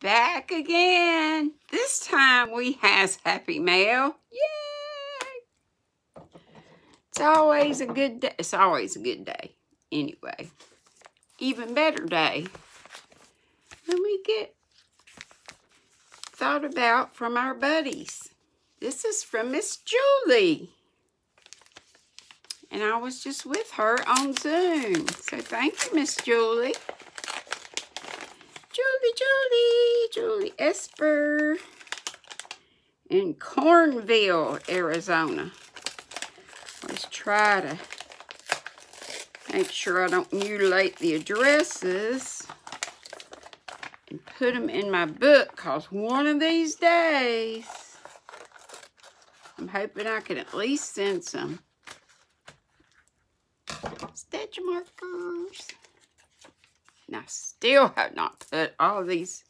back again. This time we has Happy Mail. Yay! It's always a good day. It's always a good day. Anyway, even better day when we get thought about from our buddies. This is from Miss Julie. And I was just with her on Zoom. So thank you, Miss Julie. Julie, Julie, Julie Esper in Cornville, Arizona. Let's try to make sure I don't mutilate the addresses and put them in my book because one of these days I'm hoping I can at least send some stitch markers. And I still have not put all these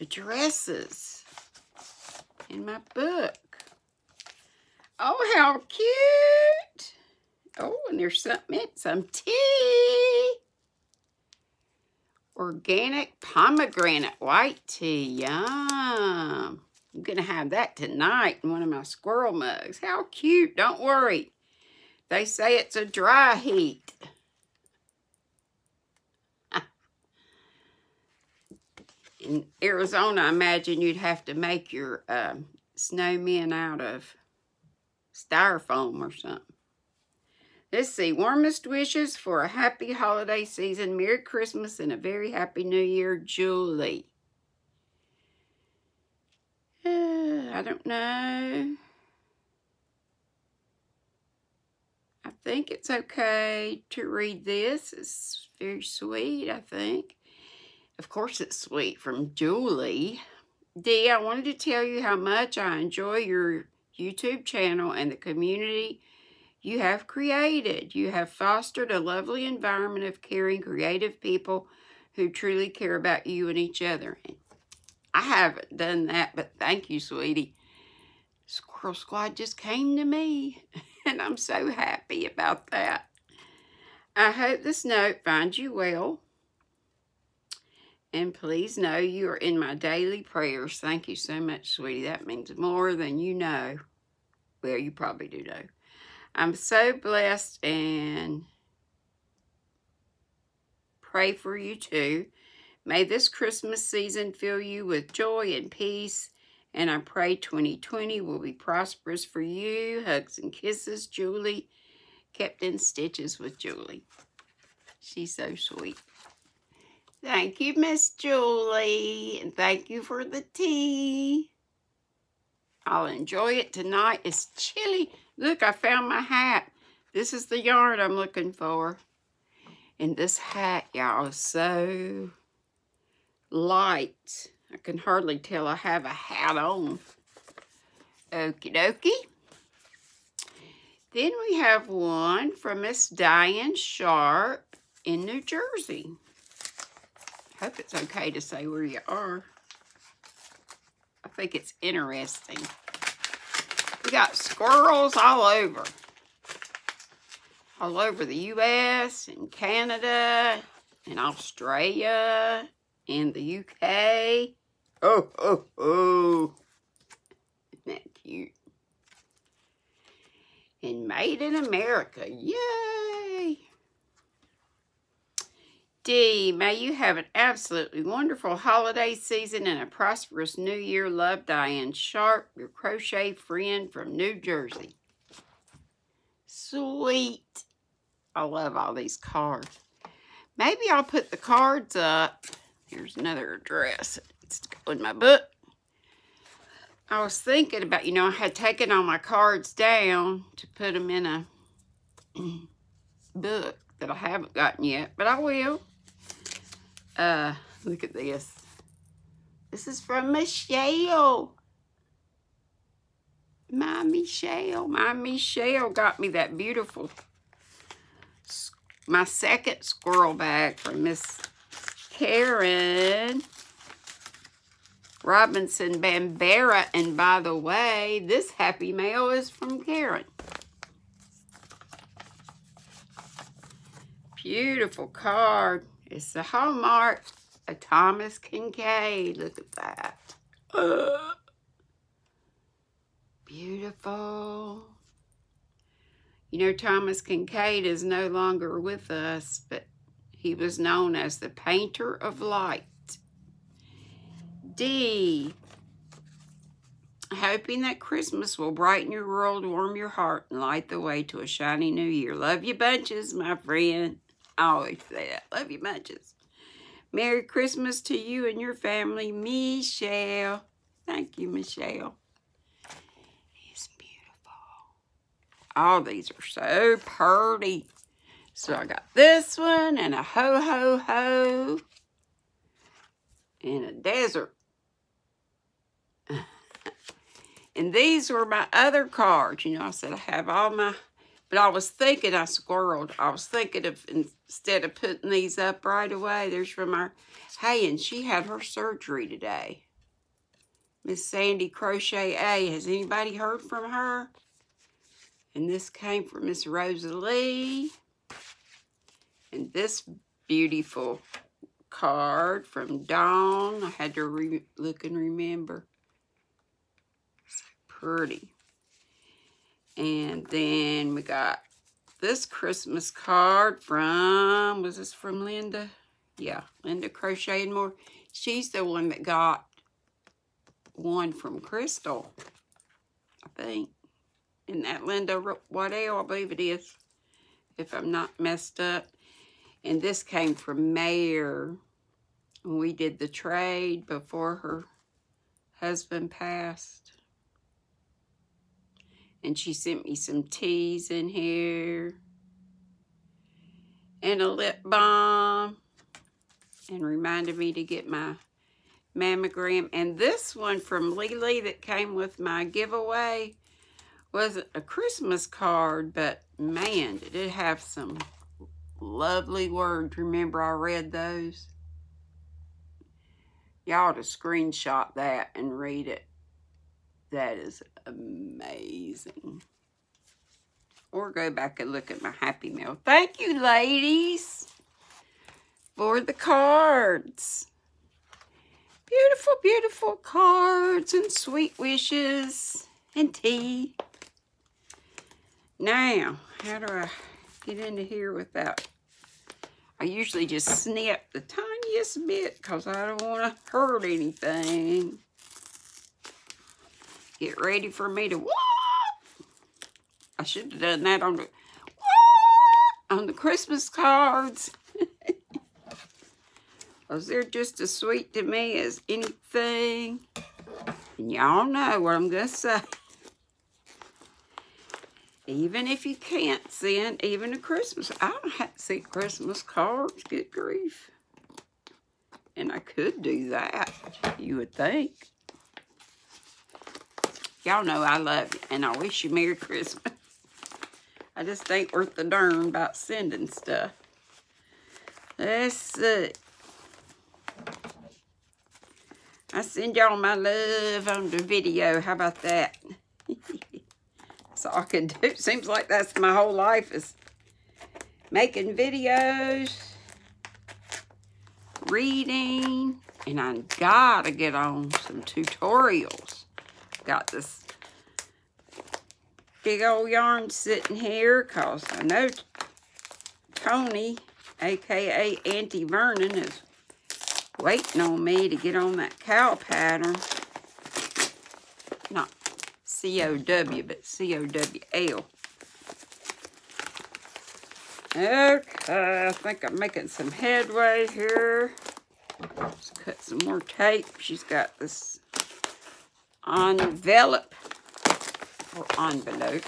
addresses in my book. Oh, how cute. Oh, and there's something, some tea. Organic pomegranate white tea. Yum. I'm going to have that tonight in one of my squirrel mugs. How cute. Don't worry. They say it's a dry heat. In Arizona, I imagine you'd have to make your um, snowmen out of styrofoam or something. Let's see. Warmest wishes for a happy holiday season, Merry Christmas, and a very happy New Year, Julie. Uh, I don't know. I think it's okay to read this. It's very sweet, I think. Of course, it's sweet from Julie. D, I wanted to tell you how much I enjoy your YouTube channel and the community you have created. You have fostered a lovely environment of caring, creative people who truly care about you and each other. I haven't done that, but thank you, sweetie. Squirrel Squad just came to me, and I'm so happy about that. I hope this note finds you well. And please know you are in my daily prayers. Thank you so much, sweetie. That means more than you know. Well, you probably do know. I'm so blessed and pray for you too. May this Christmas season fill you with joy and peace. And I pray 2020 will be prosperous for you. Hugs and kisses, Julie. Kept in stitches with Julie. She's so sweet. Thank you, Miss Julie. And thank you for the tea. I'll enjoy it tonight. It's chilly. Look, I found my hat. This is the yarn I'm looking for. And this hat, y'all, is so light. I can hardly tell I have a hat on. Okie dokie. Then we have one from Miss Diane Sharp in New Jersey hope it's okay to say where you are. I think it's interesting. We got squirrels all over. All over the U.S. and Canada and Australia and the U.K. Oh, oh, oh. Isn't that cute? And made in America. Yay! D, may you have an absolutely wonderful holiday season and a prosperous new year. Love, Diane Sharp, your crochet friend from New Jersey. Sweet. I love all these cards. Maybe I'll put the cards up. Here's another address. It's in my book. I was thinking about, you know, I had taken all my cards down to put them in a book that I haven't gotten yet, but I will. Uh, look at this. This is from Michelle. My Michelle. My Michelle got me that beautiful, my second squirrel bag from Miss Karen Robinson Bambera. And by the way, this Happy Mail is from Karen. Beautiful card. It's the Hallmark of Thomas Kinkade. Look at that. Uh, beautiful. You know, Thomas Kinkade is no longer with us, but he was known as the painter of light. D. Hoping that Christmas will brighten your world, warm your heart, and light the way to a shiny new year. Love you bunches, my friend. I always say that. Love you bunches. Merry Christmas to you and your family, Michelle. Thank you, Michelle. It's beautiful. All these are so pretty. So I got this one and a ho-ho-ho and a desert. and these were my other cards. You know, I said I have all my, but I was thinking I squirreled. I was thinking of, instead of putting these up right away, there's from our, hey, and she had her surgery today. Miss Sandy Crochet A. Has anybody heard from her? And this came from Miss Rosalie. And this beautiful card from Dawn. I had to look and remember. So pretty. And then we got this Christmas card from, was this from Linda? Yeah, Linda Crochet and More. She's the one that got one from Crystal, I think. And that Linda Waddell, I believe it is, if I'm not messed up. And this came from Mayor. We did the trade before her husband passed. And she sent me some teas in here. And a lip balm. And reminded me to get my mammogram. And this one from Lily that came with my giveaway wasn't a Christmas card, but man, did it have some lovely words. Remember I read those? Y'all to screenshot that and read it. That is amazing. Or go back and look at my Happy Mail. Thank you, ladies, for the cards. Beautiful, beautiful cards and sweet wishes and tea. Now, how do I get into here without... I usually just snip the tiniest bit because I don't want to hurt anything. Get ready for me to... What? I should have done that on the... On the Christmas cards. Because they're just as sweet to me as anything. And y'all know what I'm to say. Even if you can't send even a Christmas. I don't have to see Christmas cards. Good grief. And I could do that, you would think. Y'all know I love you, and I wish you Merry Christmas. I just ain't worth the darn about sending stuff. Let's see. I send y'all my love on the video. How about that? that's all I can do. Seems like that's my whole life is making videos, reading, and I gotta get on some tutorials. Got this big old yarn sitting here because I know Tony, aka Auntie Vernon, is waiting on me to get on that cow pattern. Not C-O-W, but C-O-W-L. Okay, I think I'm making some headway here. Let's cut some more tape. She's got this envelope or envelope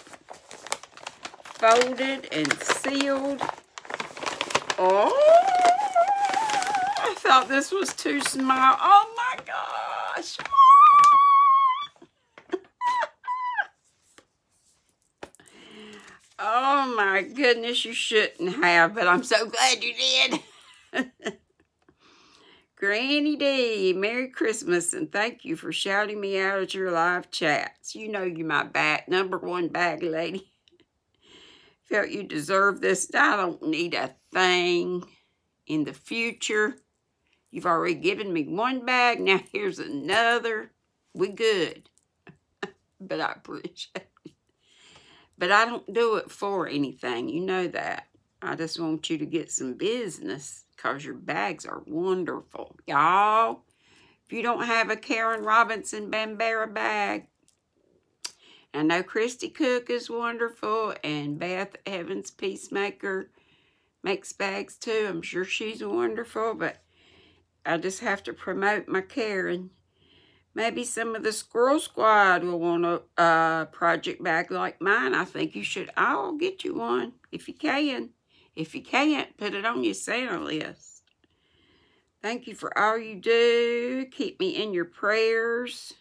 folded and sealed. Oh! I thought this was too small. Oh my gosh. oh my goodness, you shouldn't have, but I'm so glad you did. Granny D, Merry Christmas, and thank you for shouting me out at your live chats. You know you my bag, number one bag lady. Felt you deserve this. I don't need a thing in the future You've already given me one bag. Now here's another. We good. but I appreciate it. But I don't do it for anything. You know that. I just want you to get some business because your bags are wonderful. Y'all, if you don't have a Karen Robinson Bambera bag, I know Christy Cook is wonderful and Beth Evans Peacemaker makes bags too. I'm sure she's wonderful, but I just have to promote my Karen. Maybe some of the Squirrel Squad will want a project bag like mine. I think you should. I'll get you one if you can. If you can't, put it on your Santa list. Thank you for all you do. Keep me in your prayers.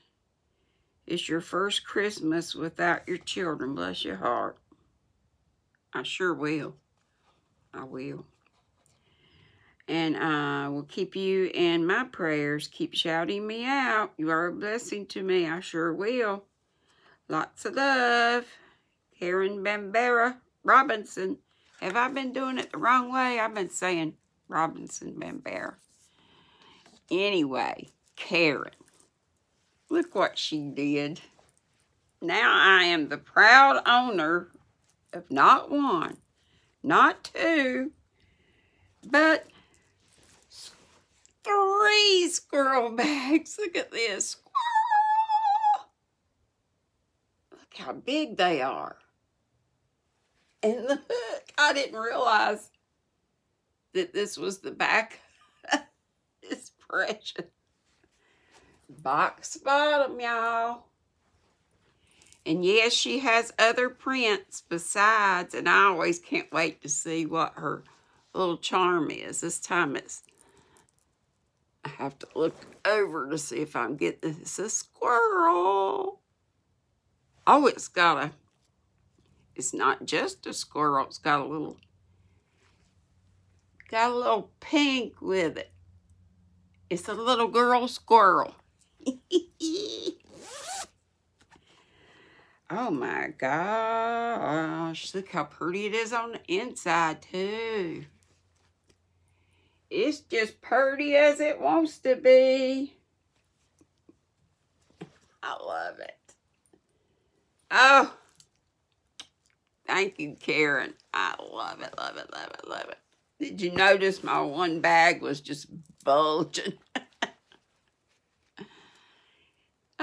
It's your first Christmas without your children. Bless your heart. I sure will. I will. And uh, I will keep you in my prayers. Keep shouting me out. You are a blessing to me. I sure will. Lots of love. Karen Bambera Robinson. Have I been doing it the wrong way? I've been saying Robinson Bambera. Anyway, Karen. Look what she did. Now I am the proud owner of not one, not two, but three squirrel bags. Look at this. Squirrel! Look how big they are. And look, I didn't realize that this was the back. it's precious. Box bottom, y'all. And yes, she has other prints besides, and I always can't wait to see what her little charm is. This time it's, I have to look over to see if I'm getting this. a squirrel. Oh, it's got a, it's not just a squirrel. It's got a little, got a little pink with it. It's a little girl squirrel. oh my gosh. Look how pretty it is on the inside too. It's just pretty as it wants to be. I love it. Oh, thank you, Karen. I love it, love it, love it, love it. Did you notice my one bag was just bulging?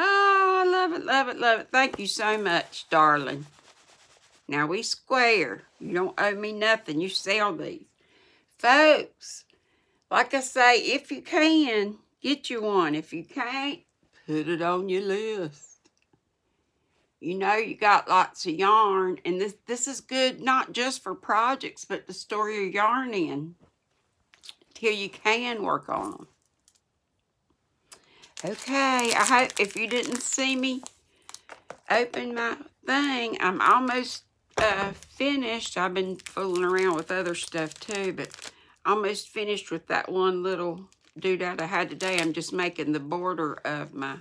Oh, I love it, love it, love it. Thank you so much, darling. Now we square. You don't owe me nothing. You sell these. Folks, like I say, if you can, get you one. If you can't, put it on your list. You know you got lots of yarn, and this, this is good not just for projects, but to store your yarn in till you can work on them. Okay, I hope if you didn't see me open my thing, I'm almost uh, finished. I've been fooling around with other stuff too, but almost finished with that one little doodad I had today. I'm just making the border of my,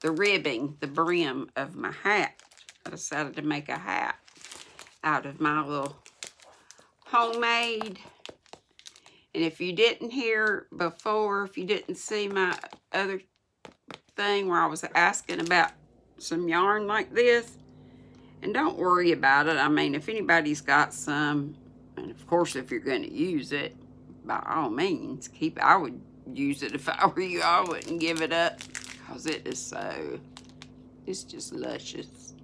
the ribbing, the brim of my hat. I decided to make a hat out of my little homemade. And if you didn't hear before, if you didn't see my other thing where I was asking about some yarn like this. And don't worry about it. I mean, if anybody's got some, and of course, if you're going to use it, by all means, keep. I would use it if I were you. I wouldn't give it up because it is so, it's just luscious.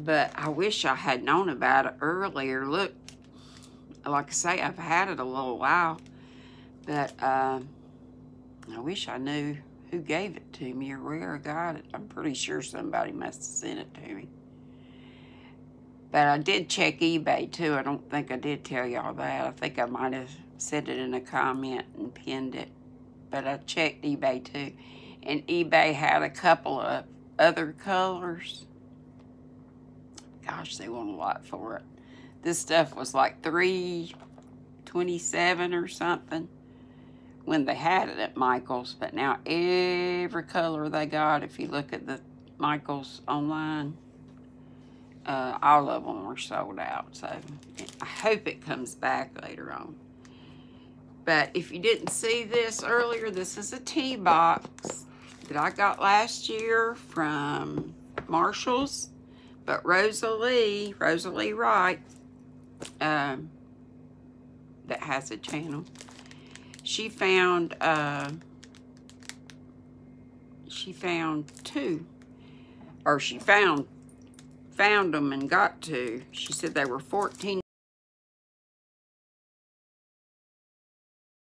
But I wish I had known about it earlier. Look, like I say, I've had it a little while. But uh, I wish I knew who gave it to me or where I got it. I'm pretty sure somebody must have sent it to me. But I did check eBay too. I don't think I did tell y'all that. I think I might have said it in a comment and pinned it. But I checked eBay too. And eBay had a couple of other colors. Gosh, they want a lot for it. This stuff was like 327 or something when they had it at Michael's, but now every color they got, if you look at the Michael's online, uh, all of them are sold out. So I hope it comes back later on. But if you didn't see this earlier, this is a tea box that I got last year from Marshall's. But Rosalie, Rosalie Wright, um, that has a channel, she found, uh, she found two, or she found, found them and got two. She said they were 14